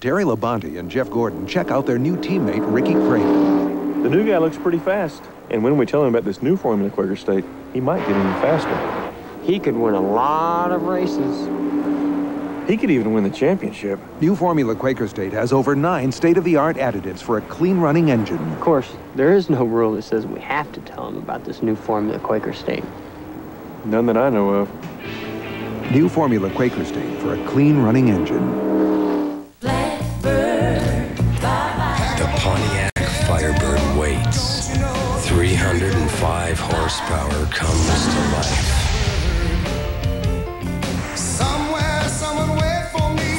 Terry Labonte and Jeff Gordon check out their new teammate, Ricky Craven. The new guy looks pretty fast. And when we tell him about this new formula Quaker State, he might get even faster. He could win a lot of races. He could even win the championship. New Formula Quaker State has over nine state-of-the-art additives for a clean-running engine. Of course, there is no rule that says we have to tell him about this new Formula Quaker State. None that I know of. New Formula Quaker State for a clean-running engine. Horsepower comes to life.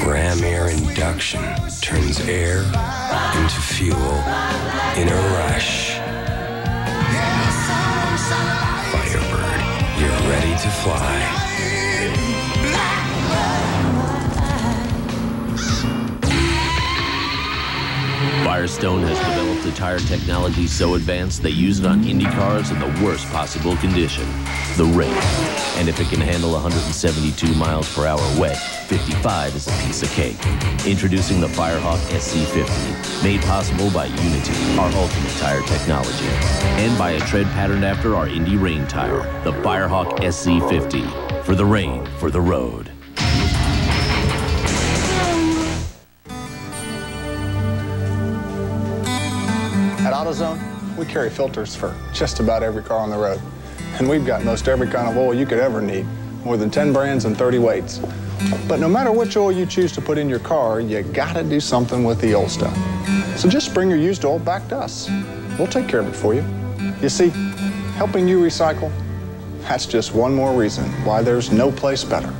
Ram air induction turns air into fuel in a rush. Firebird, you're ready to fly. Firestone has developed a tire technology so advanced they use it on Indy cars in the worst possible condition, the rain. And if it can handle 172 miles per hour wet, 55 is a piece of cake. Introducing the Firehawk SZ50, made possible by UNI-T, our ultimate tire technology, and by a tread patterned after our Indy rain tire, the Firehawk SZ50. For the rain, for the road. AutoZone, we carry filters for just about every car on the road. And we've got most every kind of oil you could ever need, more than 10 brands and 30 weights. But no matter which oil you choose to put in your car, you gotta do something with the old stuff. So just bring your used oil back to us. We'll take care of it for you. You see, helping you recycle, that's just one more reason why there's no place better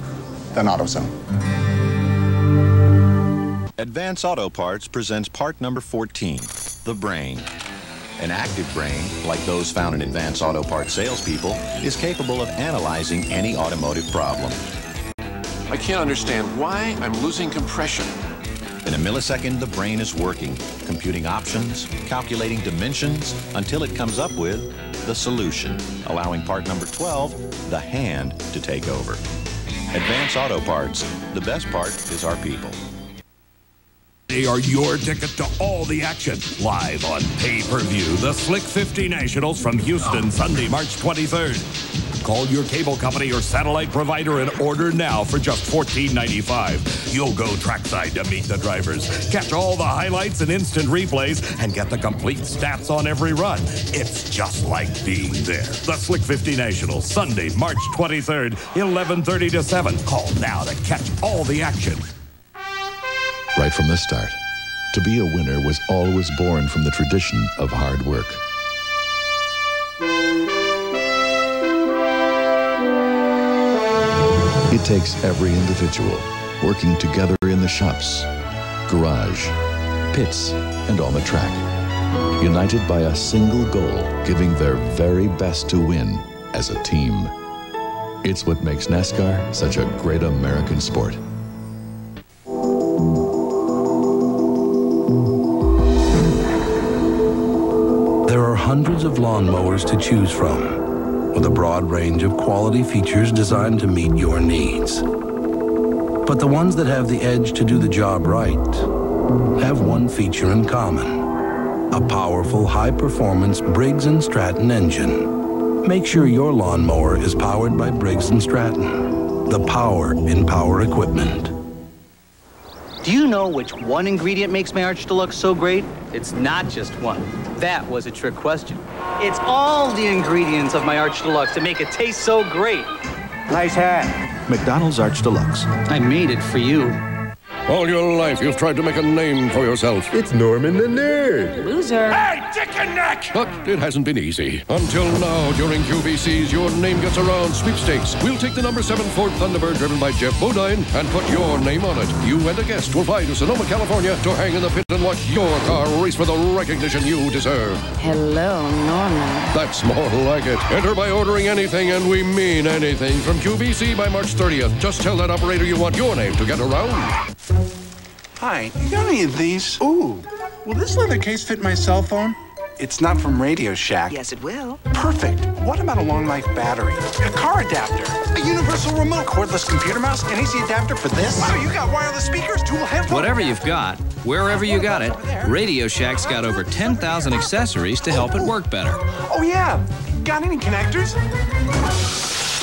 than AutoZone. Advance Auto Parts presents part number 14, the brain. An active brain, like those found in Advance Auto Parts salespeople, is capable of analyzing any automotive problem. I can't understand why I'm losing compression. In a millisecond, the brain is working, computing options, calculating dimensions, until it comes up with the solution, allowing part number 12, the hand, to take over. Advance Auto Parts, the best part is our people. They are your ticket to all the action. Live on pay-per-view, the Slick 50 Nationals from Houston, Sunday, March 23rd. Call your cable company or satellite provider and order now for just $14.95. You'll go trackside to meet the drivers, catch all the highlights and instant replays, and get the complete stats on every run. It's just like being there. The Slick 50 Nationals, Sunday, March 23rd, 11:30 to 7. Call now to catch all the action. Right from the start, to be a winner was always born from the tradition of hard work. It takes every individual working together in the shops, garage, pits, and on the track, united by a single goal, giving their very best to win as a team. It's what makes NASCAR such a great American sport. Hundreds of lawnmowers to choose from, with a broad range of quality features designed to meet your needs. But the ones that have the edge to do the job right have one feature in common. A powerful, high-performance Briggs & Stratton engine. Make sure your lawnmower is powered by Briggs & Stratton. The power in power equipment. Do you know which one ingredient makes my Arch Deluxe so great? It's not just one. That was a trick question. It's all the ingredients of my Arch Deluxe that make it taste so great. Nice hat. McDonald's Arch Deluxe. I made it for you. All your life, you've tried to make a name for yourself. It's Norman the Nerd. Loser. Hey, chicken neck! But it hasn't been easy. Until now, during QVC's Your Name Gets Around sweepstakes, we'll take the number seven Ford Thunderbird driven by Geoff Bodine and put your name on it. You and a guest will fly to Sonoma, California to hang in the pit and watch your car race for the recognition you deserve. Hello, Norman. That's more like it. Enter by ordering anything, and we mean anything, from QVC by March 30th. Just tell that operator you want your name to get around. Hi, you got any of these? Ooh, will this leather case fit my cell phone? It's not from Radio Shack. Yes, it will. Perfect. What about a long life battery? A car adapter? A universal remote? Cordless computer mouse? An AC adapter for this? Wow, you got wireless speakers, dual headphones. Whatever you've got, Wherever you got it, Radio Shack's got over 10,000 accessories to help it work better. Oh, yeah. Got any connectors?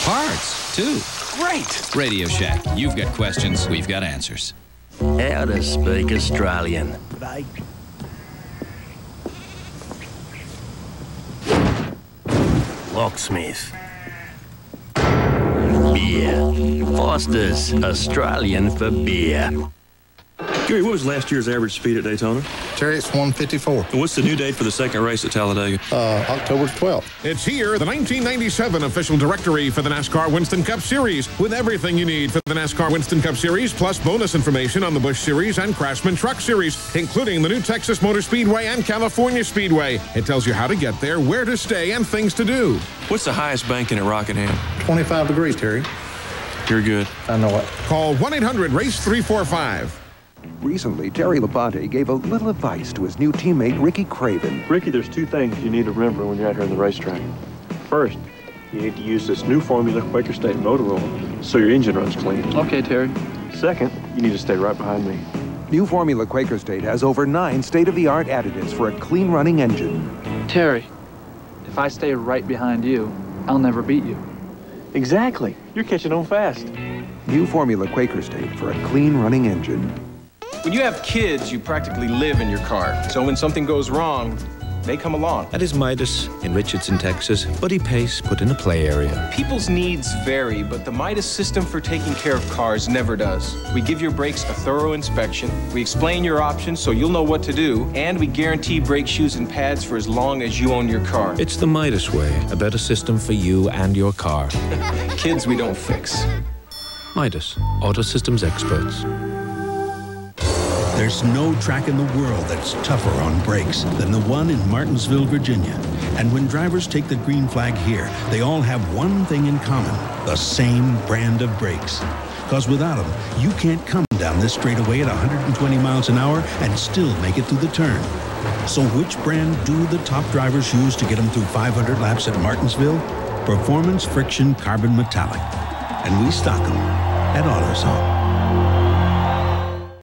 Parts, too. Great. Radio Shack, you've got questions, we've got answers. How to speak Australian. Locksmith. Beer. Foster's Australian for beer. Gary, what was last year's average speed at Daytona? Terry, it's 154. And what's the new date for the second race at Talladega? Uh, October 12th. It's here, the 1997 official directory for the NASCAR Winston Cup Series, with everything you need for the NASCAR Winston Cup Series, plus bonus information on the Busch Series and Craftsman Truck Series, including the new Texas Motor Speedway and California Speedway. It tells you how to get there, where to stay, and things to do. What's the highest banking at Rockingham? 25 degrees, Terry. You're good. I know it. Call 1 800 RACE 345. Recently, Terry Labonte gave a little advice to his new teammate, Ricky Craven. Ricky, there's two things you need to remember when you're out here on the racetrack. First, you need to use this new formula Quaker State motor oil so your engine runs clean. Okay, Terry. Second, you need to stay right behind me. New Formula Quaker State has over nine state-of-the-art additives for a clean-running engine. Terry, if I stay right behind you, I'll never beat you. Exactly. You're catching on fast. New Formula Quaker State for a clean-running engine. When you have kids, you practically live in your car. So when something goes wrong, they come along. That is Midas in Richardson, Texas. Buddy Pace put in a play area. People's needs vary, but the Midas system for taking care of cars never does. We give your brakes a thorough inspection, we explain your options so you'll know what to do, and we guarantee brake shoes and pads for as long as you own your car. It's the Midas way, a better system for you and your car. Kids we don't fix. Midas, auto systems experts. There's no track in the world that's tougher on brakes than the one in Martinsville, Virginia. And when drivers take the green flag here, they all have one thing in common the same brand of brakes. Because without them, you can't come down this straightaway at 120 miles an hour and still make it through the turn. So, which brand do the top drivers use to get them through 500 laps at Martinsville? Performance Friction Carbon Metallic. And we stock them at AutoZone.